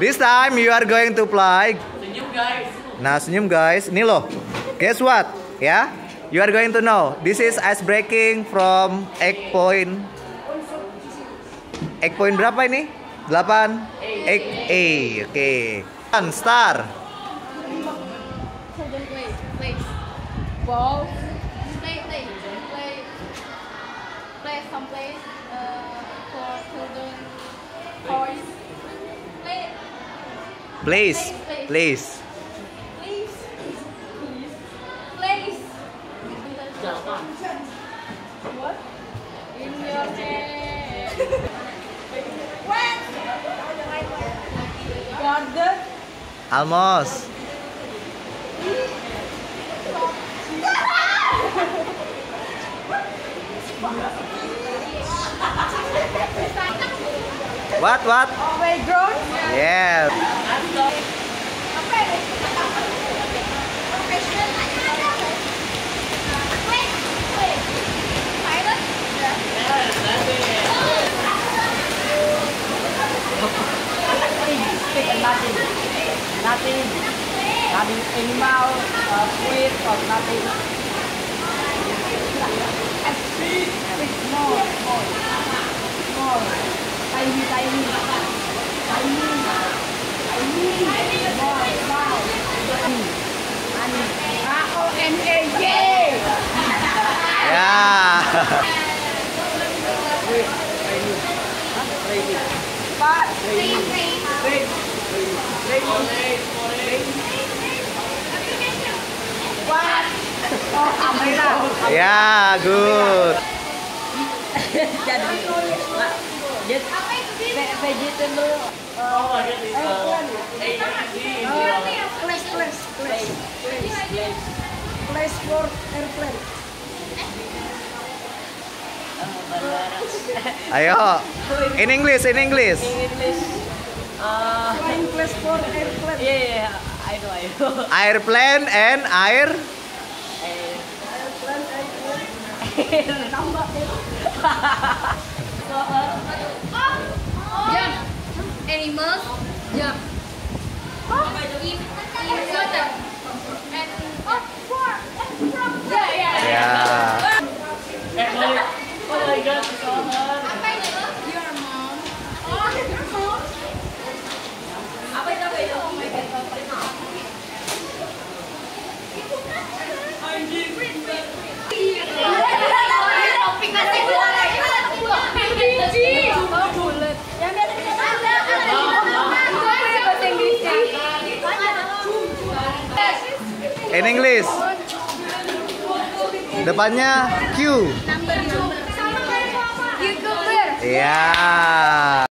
This time you are going to play. Senyum guys. Nah, senyum guys. Ini loh. Guess what? Ya. You are going to know. This is ice breaking from egg point. Egg point berapa ini? 8 egg A. Oke. Okay. Star. Children play, play. Ball. Play, play, play. Play some place uh, for children. Place. Place. Place. Place. What? In your Almost. What? What? Playground. Yeah. Nothing. Nothing. Nothing. Nothing animal, uh, sweet or nothing. Yeah, good. Jadi, ve- vegetable. Uh. Uh, place. Place for airplane. Ayo. In English, in English. In English. Uh, Flying place for airplane. yeah, yeah, I know, I know. Airplane and air. Jump. Animals. Jump. In English. Depannya Q. Youtuber. Yeah.